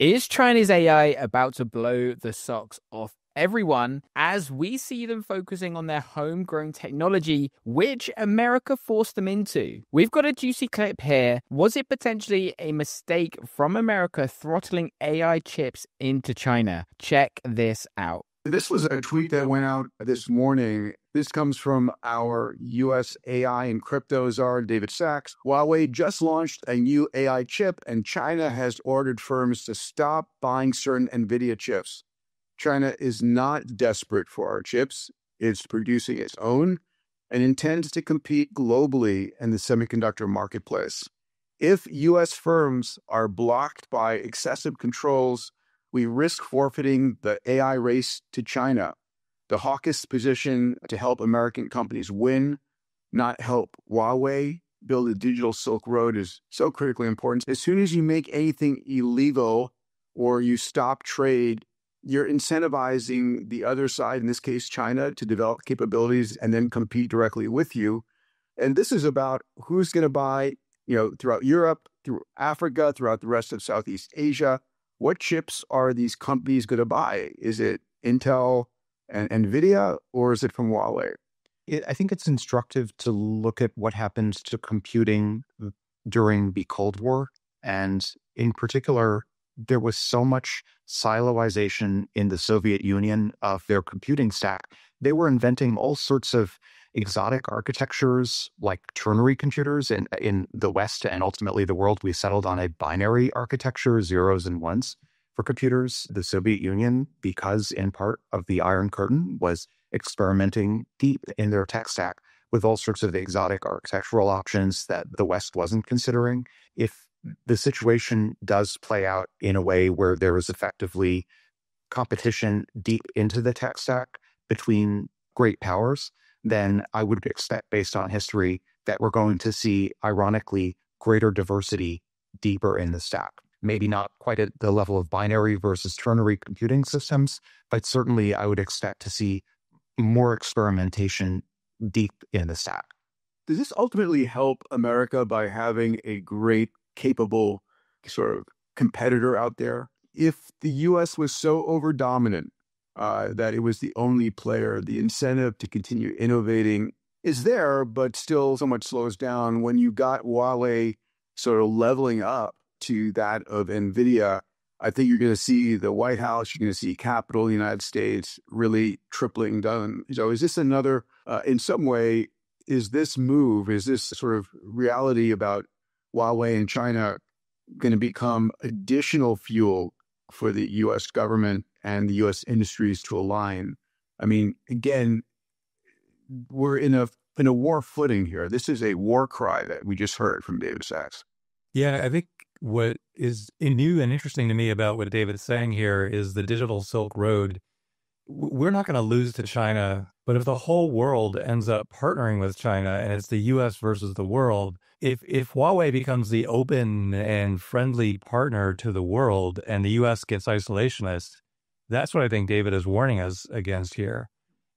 Is Chinese AI about to blow the socks off everyone as we see them focusing on their homegrown technology, which America forced them into. We've got a juicy clip here. Was it potentially a mistake from America throttling AI chips into China? Check this out. This was a tweet that went out this morning. This comes from our US AI and crypto czar, David Sacks. Huawei just launched a new AI chip, and China has ordered firms to stop buying certain NVIDIA chips. China is not desperate for our chips. It's producing its own and intends to compete globally in the semiconductor marketplace. If US firms are blocked by excessive controls, we risk forfeiting the AI race to China. The hawkish position to help American companies win, not help Huawei build a digital Silk Road, is so critically important. As soon as you make anything illegal or you stop trade, you're incentivizing the other side, in this case, China, to develop capabilities and then compete directly with you. And this is about who's going to buy, you know, throughout Europe, through Africa, throughout the rest of Southeast Asia. What chips are these companies going to buy? Is it Intel and NVIDIA, or is it from Huawei? It, I think it's instructive to look at what happened to computing during the Cold War. And in particular, there was so much siloization in the Soviet Union of their computing stack. They were inventing all sorts of exotic architectures like ternary computers in, in the West and ultimately the world. We settled on a binary architecture, zeros and ones for computers. The Soviet Union, because in part of the Iron Curtain, was experimenting deep in their tech stack with all sorts of exotic architectural options that the West wasn't considering. If the situation does play out in a way where there is effectively competition deep into the tech stack between great powers, then I would expect, based on history, that we're going to see, ironically, greater diversity deeper in the stack. Maybe not quite at the level of binary versus ternary computing systems, but certainly I would expect to see more experimentation deep in the stack. Does this ultimately help America by having a great capable sort of competitor out there. If the US was so over dominant uh, that it was the only player, the incentive to continue innovating is there, but still so much slows down when you got Huawei sort of leveling up to that of NVIDIA. I think you're going to see the White House, you're going to see Capitol, United States really tripling down. So, is this another, uh, in some way, is this move, is this sort of reality about Huawei and China going to become additional fuel for the US government and the US industries to align. I mean, again, we're in a in a war footing here. This is a war cry that we just heard from David Sacks. Yeah, I think what is new and interesting to me about what David is saying here is the digital Silk Road. We're not going to lose to China, but if the whole world ends up partnering with China and it's the US versus the world, if if Huawei becomes the open and friendly partner to the world and the US gets isolationist, that's what I think David is warning us against here.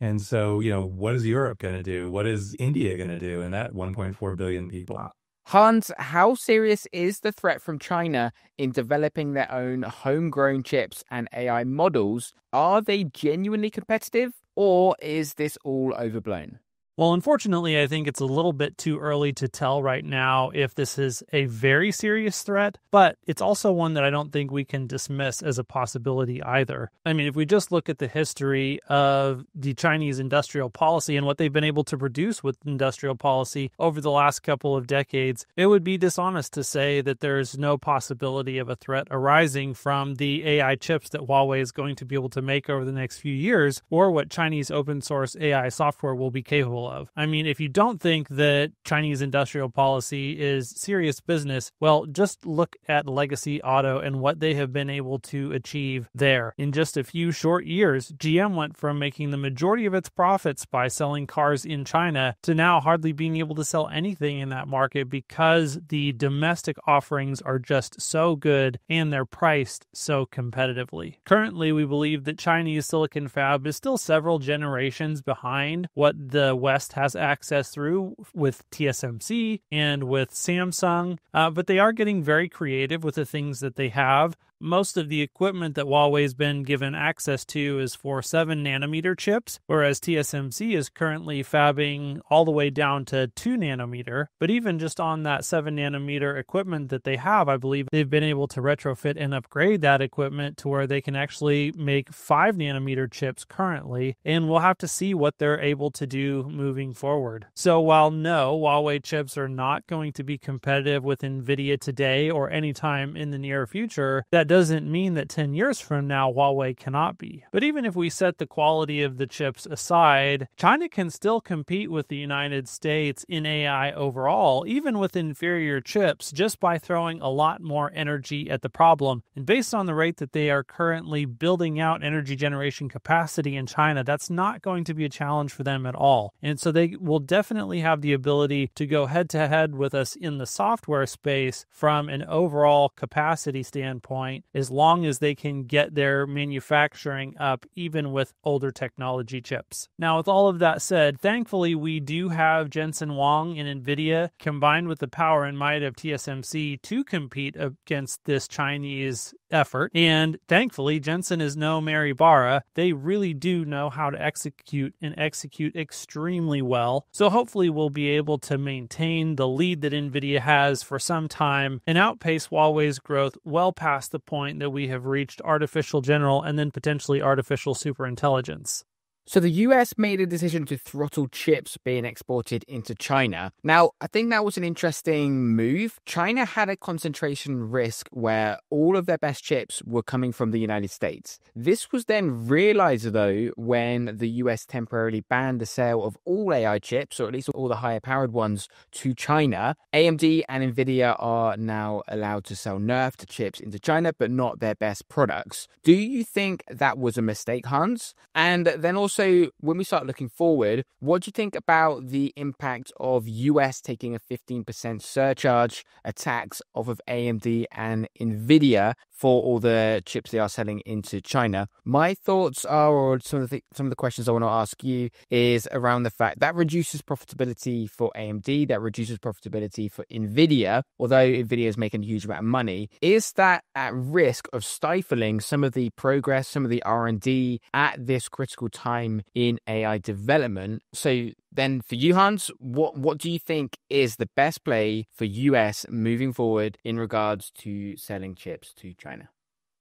And so, you know, what is Europe going to do? What is India going to do? And that 1.4 billion people. Hans, how serious is the threat from China in developing their own homegrown chips and AI models? Are they genuinely competitive or is this all overblown? Well, unfortunately, I think it's a little bit too early to tell right now if this is a very serious threat, but it's also one that I don't think we can dismiss as a possibility either. I mean, if we just look at the history of the Chinese industrial policy and what they've been able to produce with industrial policy over the last couple of decades, it would be dishonest to say that there's no possibility of a threat arising from the AI chips that Huawei is going to be able to make over the next few years or what Chinese open source AI software will be capable of. I mean, if you don't think that Chinese industrial policy is serious business, well, just look at Legacy Auto and what they have been able to achieve there. In just a few short years, GM went from making the majority of its profits by selling cars in China to now hardly being able to sell anything in that market because the domestic offerings are just so good and they're priced so competitively. Currently, we believe that Chinese silicon fab is still several generations behind what the West Has access through with TSMC and with Samsung, uh, but they are getting very creative with the things that they have. Most of the equipment that Huawei's been given access to is for 7 nanometer chips, whereas TSMC is currently fabbing all the way down to 2 nanometer. But even just on that 7 nanometer equipment that they have, I believe they've been able to retrofit and upgrade that equipment to where they can actually make 5 nanometer chips currently. And we'll have to see what they're able to do moving forward. So while no, Huawei chips are not going to be competitive with NVIDIA today or anytime in the near future, that doesn't mean that 10 years from now, Huawei cannot be. But even if we set the quality of the chips aside, China can still compete with the United States in AI overall, even with inferior chips, just by throwing a lot more energy at the problem. And based on the rate that they are currently building out energy generation capacity in China, that's not going to be a challenge for them at all. And so they will definitely have the ability to go head to head with us in the software space from an overall capacity standpoint, as long as they can get their manufacturing up, even with older technology chips. Now, with all of that said, thankfully, we do have Jensen Huang and NVIDIA combined with the power and might of TSMC to compete against this Chinese effort. And thankfully, Jensen is no Mary Barra. They really do know how to execute and execute extremely well. So hopefully, we'll be able to maintain the lead that NVIDIA has for some time and outpace Huawei's growth well past the point that we have reached artificial general and then potentially artificial superintelligence. So the US made a decision to throttle chips being exported into China. Now, I think that was an interesting move. China had a concentration risk where all of their best chips were coming from the United States. This was then realized, though, when the US temporarily banned the sale of all AI chips, or at least all the higher powered ones, to China. AMD and Nvidia are now allowed to sell nerfed chips into China, but not their best products. Do you think that was a mistake, Hans? And then also, also, when we start looking forward, what do you think about the impact of US taking a 15% surcharge attacks off of AMD and Nvidia for all the chips they are selling into China? My thoughts are, or some of the some of the questions I want to ask you is around the fact that reduces profitability for AMD, that reduces profitability for Nvidia, although Nvidia is making a huge amount of money. Is that at risk of stifling some of the progress, some of the R and D at this critical time? time in AI development. So then for you, Hans, what, what do you think is the best play for US moving forward in regards to selling chips to China?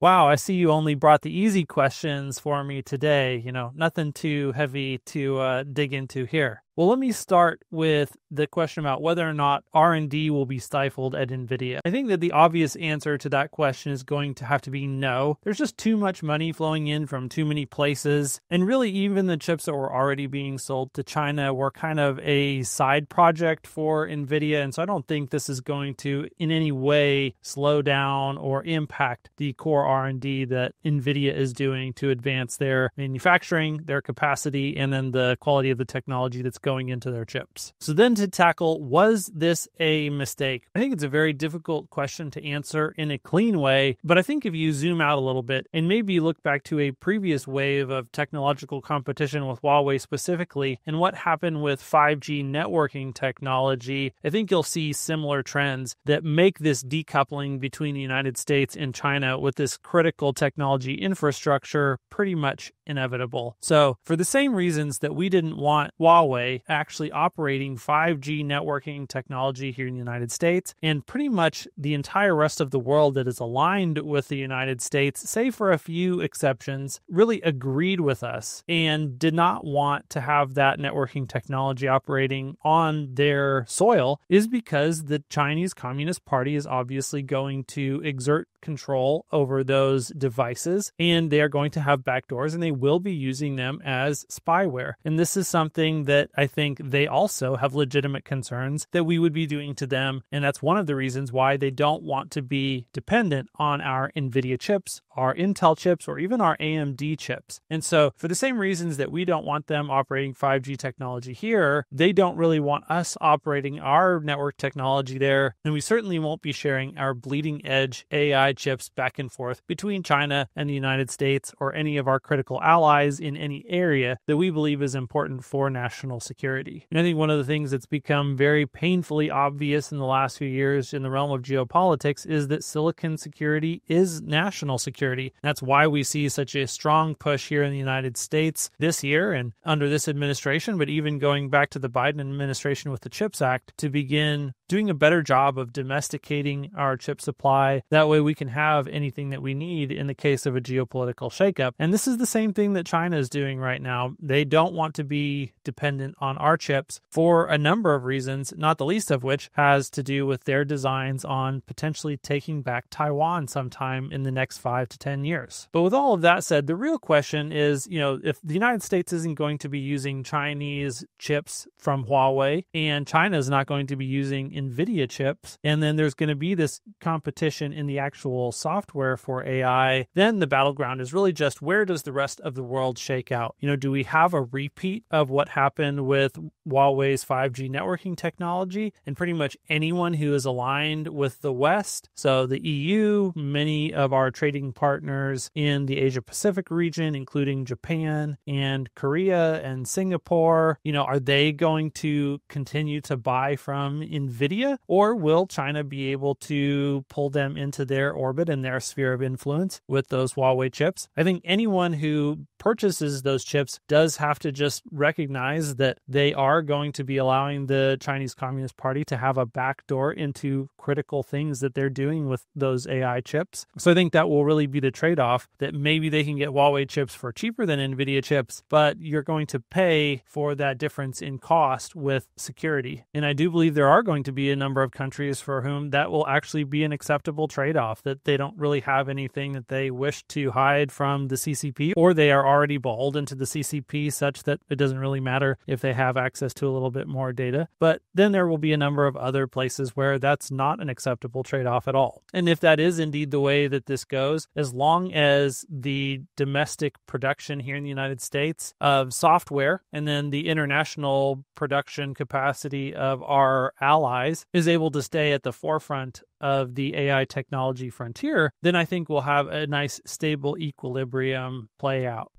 Wow, I see you only brought the easy questions for me today. You know, nothing too heavy to uh, dig into here. Well, let me start with the question about whether or not R&D will be stifled at Nvidia. I think that the obvious answer to that question is going to have to be no. There's just too much money flowing in from too many places, and really even the chips that were already being sold to China were kind of a side project for Nvidia, and so I don't think this is going to in any way slow down or impact the core R&D that Nvidia is doing to advance their manufacturing, their capacity, and then the quality of the technology that's going going into their chips. So then to tackle, was this a mistake? I think it's a very difficult question to answer in a clean way, but I think if you zoom out a little bit and maybe look back to a previous wave of technological competition with Huawei specifically and what happened with 5G networking technology, I think you'll see similar trends that make this decoupling between the United States and China with this critical technology infrastructure pretty much inevitable. So, for the same reasons that we didn't want Huawei actually operating 5G networking technology here in the United States, and pretty much the entire rest of the world that is aligned with the United States, save for a few exceptions, really agreed with us and did not want to have that networking technology operating on their soil, is because the Chinese Communist Party is obviously going to exert control over those devices and they are going to have backdoors and they will be using them as spyware. And this is something that I think they also have legitimate concerns that we would be doing to them. And that's one of the reasons why they don't want to be dependent on our NVIDIA chips, our Intel chips or even our AMD chips. And so, for the same reasons that we don't want them operating 5G technology here, they don't really want us operating our network technology there. And we certainly won't be sharing our bleeding edge AI chips back and forth between China and the United States or any of our critical allies in any area that we believe is important for national security. And I think one of the things that's become very painfully obvious in the last few years in the realm of geopolitics is that silicon security is national security. That's why we see such a strong push here in the United States this year and under this administration, but even going back to the Biden administration with the CHIPS Act to begin doing a better job of domesticating our chip supply. That way we can have anything that we need in the case of a geopolitical shakeup. And this is the same thing that China is doing right now. They don't want to be dependent on our chips for a number of reasons, not the least of which has to do with their designs on potentially taking back Taiwan sometime in the next five to 10 years. But with all of that said, the real question is you know, if the United States isn't going to be using Chinese chips from Huawei and China is not going to be using NVIDIA chips, and then there's going to be this competition in the actual software for AI, then the battleground is really just where does the rest of the world shake out? You know, do we have a repeat of what happened with Huawei's 5G networking technology and pretty much anyone who is aligned with the West? So the EU, many of our trading partners in the Asia Pacific region, including Japan and Korea and Singapore, you know, are they going to continue to buy from NVIDIA or will China be able to pull them into their orbit and their sphere of influence with those Huawei chips? I think anyone who purchases those chips does have to just recognize that they are going to be allowing the Chinese Communist Party to have a backdoor into critical things that they're doing with those AI chips. So I think that will really be the trade off that maybe they can get Huawei chips for cheaper than NVIDIA chips, but you're going to pay for that difference in cost with security. And I do believe there are going to be a number of countries for whom that will actually be an acceptable trade off, that they don't really have anything that they wish to hide from the CCP, or they are already beholden to the CCP such that it doesn't really matter if they have access to a little bit more data. But then there will be a number of other places where that's not an acceptable trade off at all. And if that is indeed the way that this goes, as long as the domestic production here in the United States of software and then the international production capacity of our allies is able to stay at the forefront of the AI technology frontier, then I think we'll have a nice stable equilibrium play out.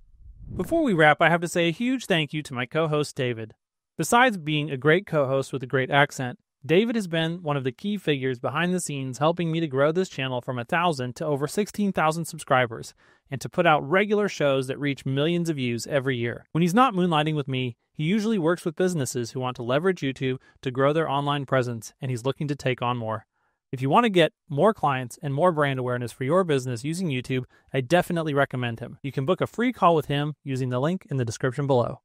Before we wrap, I have to say a huge thank you to my co host, David. Besides being a great co host with a great accent, David has been one of the key figures behind the scenes helping me to grow this channel from 1,000 to over 16,000 subscribers and to put out regular shows that reach millions of views every year. When he's not moonlighting with me, he usually works with businesses who want to leverage YouTube to grow their online presence, and he's looking to take on more. If you want to get more clients and more brand awareness for your business using YouTube, I definitely recommend him. You can book a free call with him using the link in the description below.